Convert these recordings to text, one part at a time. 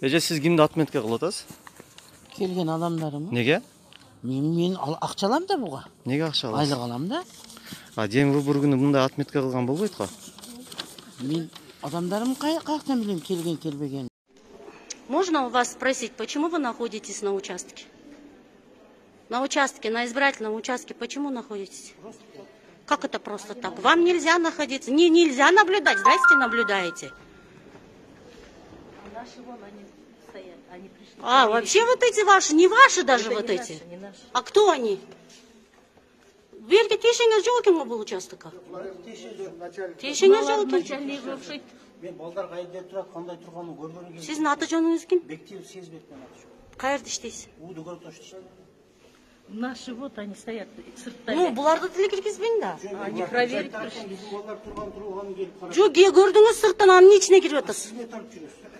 эже сиз кимди отметка кылып атасыз келген адамдарым неге мен мен акча алам да буга неге акча аласыз айлык алам да а дем выбор күнү мындай отметка кылган болбойт го мен адамдарым кай каяктан билем келген келбеген Можно у вас спросить, почему вы находитесь на участке? На участке, на избирательном участке, почему находитесь? Как это просто так? Вам нельзя находиться. Не, нельзя наблюдать. Здрасте, наблюдаете. А, вообще вот эти ваши, не ваши даже вот эти. А кто они? Берге тиешеңер жоқ екен ғой бұл участокқа тиешеңер жоқ екен мен балдар қайда тұрады қандай тұрғанын көргеннен кейін сіздің аты жөніңіз кім бектен сезбеппін аты жоқ қай жерде іштейсіз уды көріп тұршы Наши вот они стоят сыртта. ну бұларды тіле кіргізбейін да. Они проверить пришли. біздің балдар тұрған тұрғанын келіп қарап жоқ е көрдіңіз сырттан аның ішіне кіріп не жүресіз?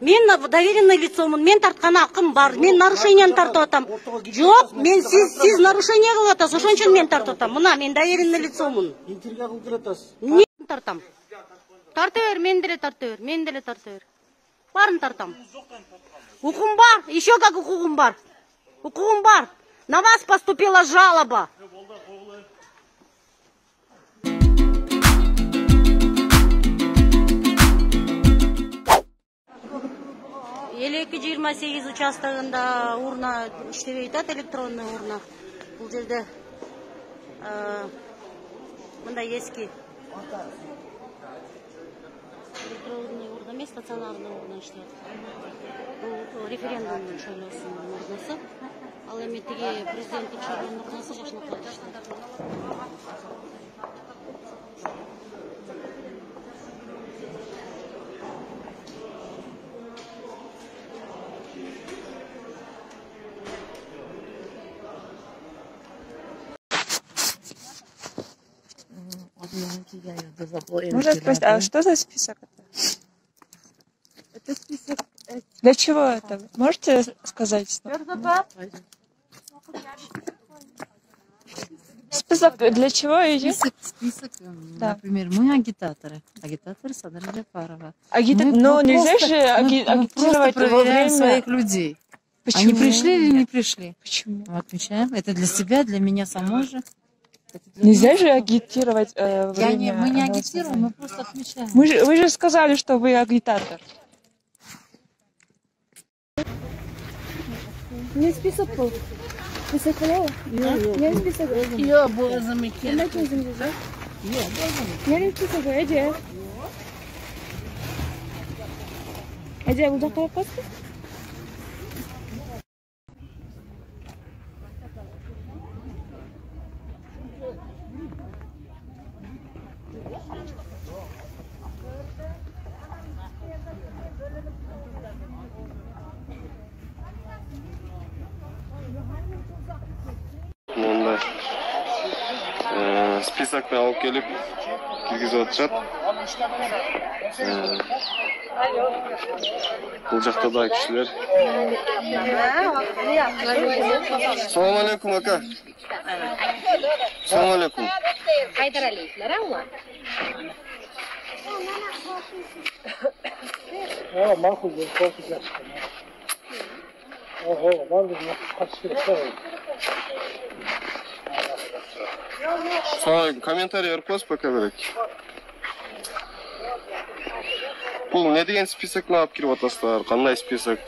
Мен доверенный лицомын мен тартқан ақым бар мен нарушениені тартып атам. жоқ мен сіз сіз нарушение қылып атасыз ошон үчүн мен тартып атам. мына мен доверенный лицомын интервью не тартам тарта бер мен деле тарта бер мен деле тарта бер. Барын тартам. Укугум бар еще как укугум бар. Укугум бар. На вас поступила жалоба. Элүү эки жыйырма сегиз урна иштебей атат электронный урна. Бул жерде мындай эски электронный урна эмес стационарный урна иштеп атат бул референдумдун может, мен а что за список? Для чего это? Можете сказать? Список для чего идет? Список, список, м, Да. например, мы агитаторы. Агитаторы Садара Джапарова. Агита- Мы- Но мы нельзя просто- же мы- аги- мы агитировать просто во время- своих людей. Почему? Они пришли или не пришли? Почему? Мы отмечаем. Это для себя, для меня самой же. Нельзя же агитировать э, во Я время не, мы не агитируем, мы просто отмечаем. Мы же, вы же сказали, что вы агитатор. Не список был. Список был? Не список был. Yok boğazımı kes. Ne çözüm güzel? Nereye spисок был? Ece. Ece bu kadar bastı. списокпен алып келип киргизип атышат бул жакта дагы кишилер салам алейкум ака салам алейкум ооба макул коопсуз жакшы ого баардыгына катыш алейкум комментарий берип коесузбу ака берек бул эмне деген списокпен алып кирип атасыздар кандай список.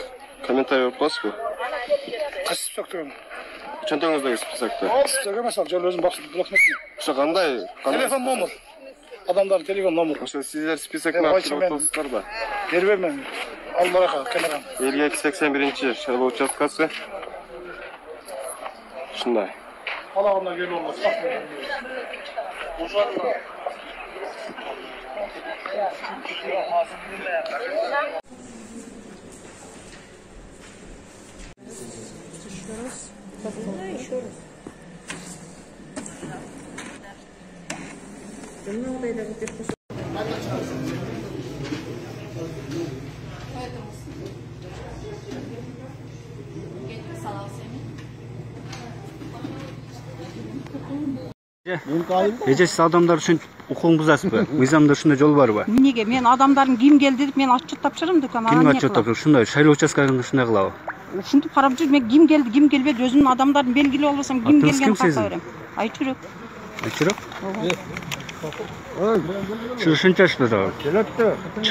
Комментарий берип коесузбу кайсы список деген чөнтөгүңүздөгү списокто? Список эмес ал жөн өзүм бакчы блокнот ошо кандай? Телефон номер. Адамдардын телефон номери ошо сиздер списокпен алып Мен- атасыздар да бербейм мен камерам элүү эки сексен биринчи шайлоо участкасы ушундай Allah'ımla yön olmaz. Uzatma. Еще раз. Да, еще раз. Ну, вот это вот эже сиз адамдар үчүн укугун бузасызбы мыйзамда ушундай жол барбы Неге? Мен адамдардың ким келди деп мен отчет тапшырам дүкан. кимге отчет тапшырып ушундай шайлоо участкаларында ушундай кылабы Ушинтип карап жүр, мен ким келди, ким келбеди, өзүмдүн адамдарын белгилеп албасам ким келгенин ким сиздин? берем. Айчүрөк. дагы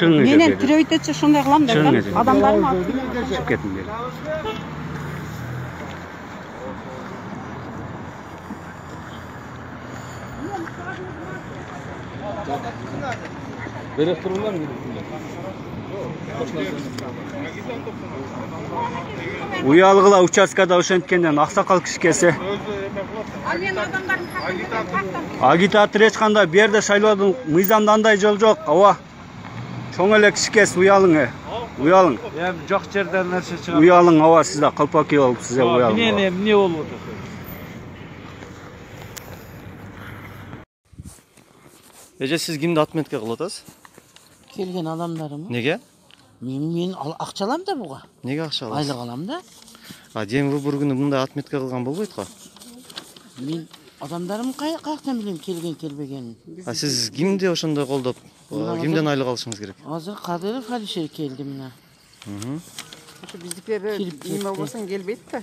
Менен этсе ошондой кылам да. Адамдарым алып чыгып деді. уялгыла участкада ошенткенден аксакал киши келсе Ал мен адамдардын агитатор эч кандай бу жерде шайлоодун мыйзамда андай жол жок ооба чоң эле киши келсе уялың э уялың эми жок жерден нерсе чыгат уялың ооба сиз да колпак кийип алып сиз уялың эмне болуп атат эже сиз кимди отметка кылып атасыз келген адамдарым неге мен мен акча алам да буга неге акча аласыз айлык алам да а дем выбор күнү мындай отметка кылган болбойт го мен адамдарым каяктан билем келген келбегенин а сиз кимди ошондой колдоп кимден айлык алышыңыз керек азыр кадыров алишер келди мына ошо биздикилерде Кирип эме болбосоң келбейт да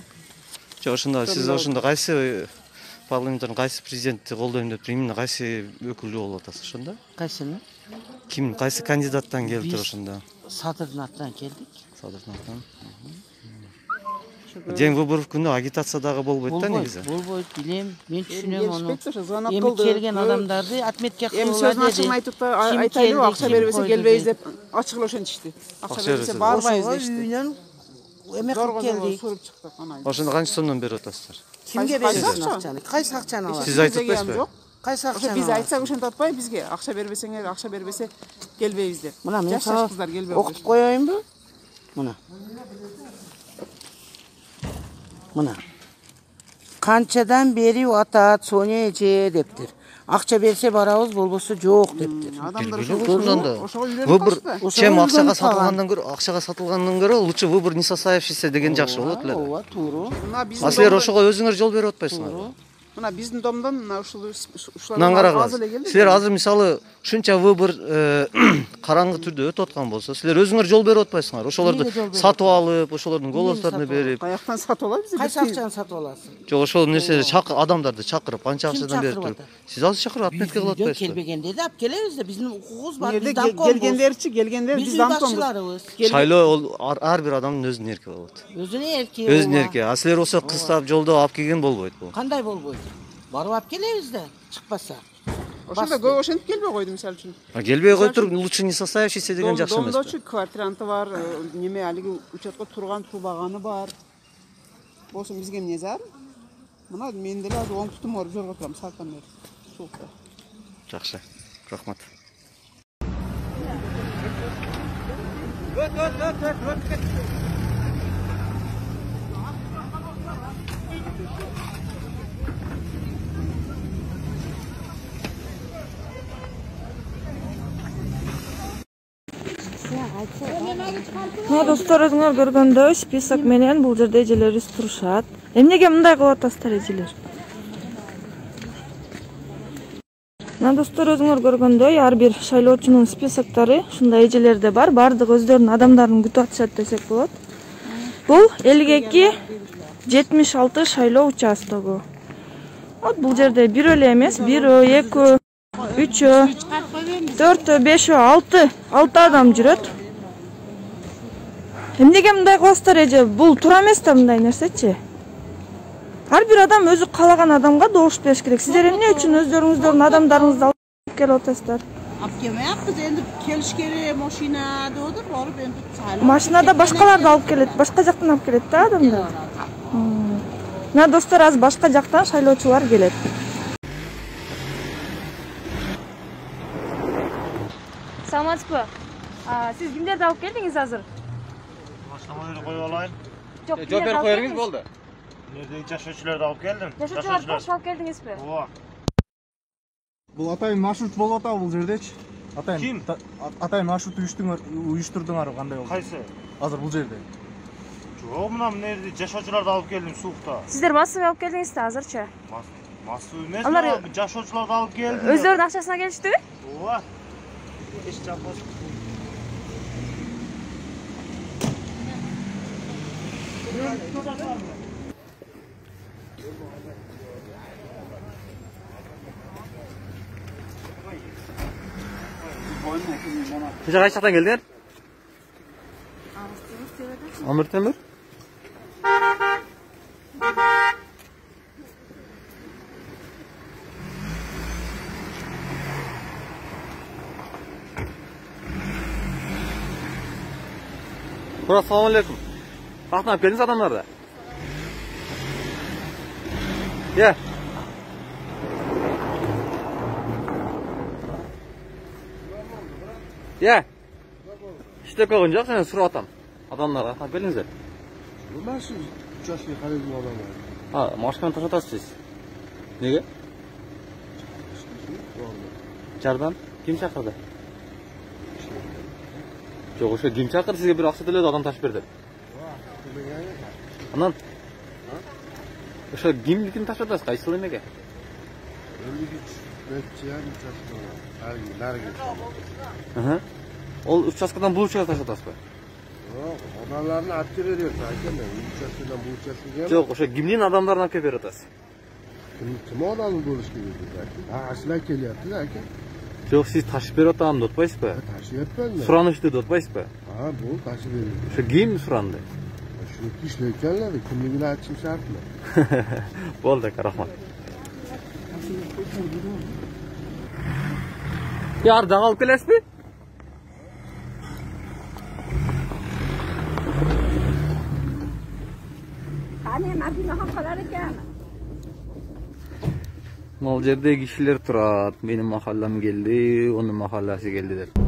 жок ошондо сиз ошондо кайсы парламенттин кайсы президентти колдойм деп именно кайсы өкүлү болуп атасыз ошондо кайсыны ким кайсы кандидаттан келиптир Биз- ошондо садырдын атынан келдик садырдын атынан дем выборов күнү агитация дагы болбойт да негизи болбойт билем. Мен түшүнөм ошо звонок эми келген адамдарды отметке эми сөзүн ачыгын айтып айтайлыбы акча бербесе келбейбиз деп ачык эле ошентишти акча бербесе барбайбыз дешти үйүнөн эме кылып зорго зорго келди суруп чыктык анан ошондо канча сомдон берип атасыздар кимге Кайсы бересиң акча? акчаны кайсы акчаны аласың Сиз айтып Бизге атпайсызбы жок кайсы ошо акчаны биз аласың айтсак ошентип атпайбы бизге акча бербесеңер акча бербесе келбейбиз деп мына мен жаш жаш сага кыздар келбей окутуп коеюнбу мына мына канчадан бери атат соня эже дептир акча берсе барабыз болбосо жок дептир выбор чем акчага сатылгандан көрө акчага сатылгандан көрө лучше выбор не состоявшийся деген жакшы болот эле ооба туура а силер ошого өзүңөр жол берип атпайсыңарбы мына биздин домдон мына ушул ушулардан мынаны келди силер азыр мисалы ушунча выбор э, караңгы түрдө өтүп аткан болсо силер өзүңөр жол берип атпайсыңар ошолорду сатып алып ошолордун голосторун сатып берип каяктан сатып алабыз кайсы акчаны сатып аласың? Жок ошол нерсе адамдарды чакырып канча Ким акчадан берип туруп сиз азыр чакырып отметка кылып атпайсызбы келбегендерди алып келебиз да биздин укугубуз бар биз келгендерчи келгендер биз бакчыларыбыз шайлоо ол ар бир адамдын өзүнүн эрки болот өзүнүн эрки өзүнүн эрки а силер болсо кыстап жолдо алып келген болбойт бул кандай болбойт барып алып келебиз да чыкпаса ошондо көп ошентип келбей койду мисалы үчүн. А келбей кой туруп лучше не состоявшийся деген жакшы эмеспи домдочу квартиранты бар э, неме алиги учетко турган турбаганы бар. Болсо бизге эмне зарыл мына мен деле азыр оң тутум ооруп жолго турам сааттан бери. Суукта жакшы. Рахмат. Мына достор өзүңөр көргөндөй список менен бул жерде эжелерибиз турушат. Эмнеге мындай кылып атасыздар эжелер мына достор өзүңөр көргөндөй ар бир шайлоочунун списоктары ушундай эжелерде бар. Баардыгы өздөрүнүн адамдарын күтүп атышат десек болот. Бул элүү эки жетимиш алты шайлоо участогу. Вот бул жерде бирөө эле эмес бирөө экөө үчөө төртөө бешөө алты алты адам жүрөт эмнеге мындай кыласыздар эже? Бул туура эмес да мындай нерсечи? Ар бир адам өзү каалаган адамга добуш бериш керек. Сиздер эмне үчүн өздөрүңүздөрдүн адамдарыңызды алып келип атасыздар? Алып келмейаппыз енді келіш керек машина деп отыр барып сайлау машинада башкаларды алып келет. башка жактан алып келет да адамдар? Мына достор азыр башка жактан шайлоочулар келет. Саламатсызбы? Сиз кимдерди алып келдиңиз азыр машинаны коюп алайын жок жооп берип коериңиз болду жердеги жашоочуларды алып келдим жашоочуларды кош алып келдиңизби ооба Бұл атайын маршрут болып атабы бұл жердечи атайын Ким? та- а- атайын маршрут уюштуңар уюштурдуңар кандай болду кайсы азыр бул жерде жок мына мына жерде жашоочуларды алып келдим суукта сиздер массага алып келдиңиз да азырчы Масыл емес, Алар- мына жашоочуларды алып келдим. Өздөрүнүн акчасына келиштиби? Ооба. Эч жаппас. Hoca kaç şaktan geldin? Amir Temur. Burası selamun aleyküm. Vaqtni olib keldingiz odamlarda. Ya. Ya. Ishda qo'ygan jo'q, seni so'rayapman. Odamlarga olib keldingizlar. Nima shu uchastka xaridni olaman? Ha, mashinani tashlatasiz. Nega? Jardan kim chaqirdi? Yo'q, o'sha kim chaqirdi, sizga bir oqsa to'laydi, odam tashib berdi. Anan. O'sha gimni анан ошо кимдикин ташадасыз кайсыл эмеге ол участкадан бул участкага ташатасызбы жок аналарын алып келе беребиз айткам мен бул участкадан бул участкага жок ошо кимдин адамдарын алып келип берип атасыз ким адамы болуш керек ағасына келатты да аке жок сиз ташып берип атам деп атпайсызбы ташып атпаймын суранышты деп атпайсызбы а бул ташып берип ошо ким суранды Müthiş nökerler, kimliğini açayım şartla. Bol da Rahman. Yardan alıp gelirsin mi? Malcer'de kişiler turat. Benim mahallem geldi, onun mahallesi geldi der.